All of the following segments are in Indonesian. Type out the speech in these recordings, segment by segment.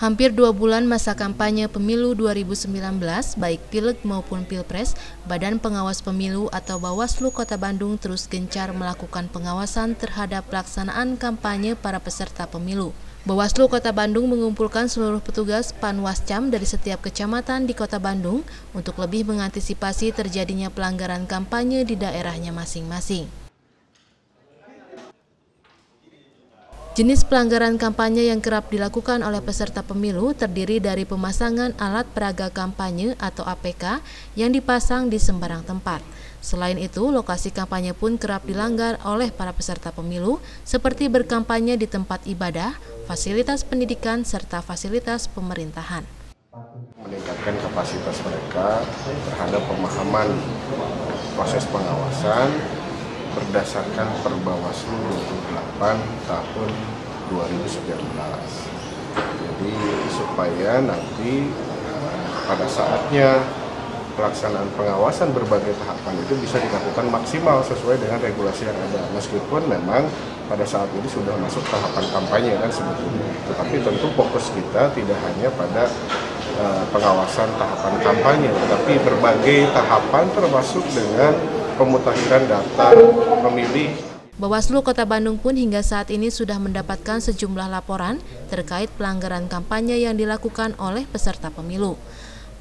Hampir dua bulan masa kampanye pemilu 2019, baik pileg maupun pilpres, Badan Pengawas Pemilu atau Bawaslu Kota Bandung terus gencar melakukan pengawasan terhadap pelaksanaan kampanye para peserta pemilu. Bawaslu Kota Bandung mengumpulkan seluruh petugas Panwascam dari setiap kecamatan di Kota Bandung untuk lebih mengantisipasi terjadinya pelanggaran kampanye di daerahnya masing-masing. Jenis pelanggaran kampanye yang kerap dilakukan oleh peserta pemilu terdiri dari pemasangan alat peraga kampanye atau APK yang dipasang di sembarang tempat. Selain itu, lokasi kampanye pun kerap dilanggar oleh para peserta pemilu seperti berkampanye di tempat ibadah, fasilitas pendidikan, serta fasilitas pemerintahan. Meningkatkan kapasitas mereka terhadap pemahaman proses pengawasan berdasarkan Perbawaslu 28 tahun 2019. Jadi supaya nanti eh, pada saatnya pelaksanaan pengawasan berbagai tahapan itu bisa dilakukan maksimal sesuai dengan regulasi yang ada. Meskipun memang pada saat ini sudah masuk tahapan kampanye kan sebetulnya. Tetapi tentu fokus kita tidak hanya pada uh, pengawasan tahapan kampanye, tetapi berbagai tahapan termasuk dengan pemutakhiran data pemilih. Bawaslu Kota Bandung pun hingga saat ini sudah mendapatkan sejumlah laporan terkait pelanggaran kampanye yang dilakukan oleh peserta pemilu.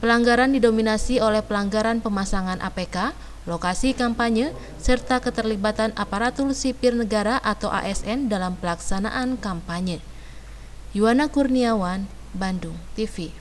Pelanggaran didominasi oleh pelanggaran pemasangan APK, lokasi kampanye, serta keterlibatan aparatur sipir negara atau ASN dalam pelaksanaan kampanye. Yuwana Kurniawan, Bandung TV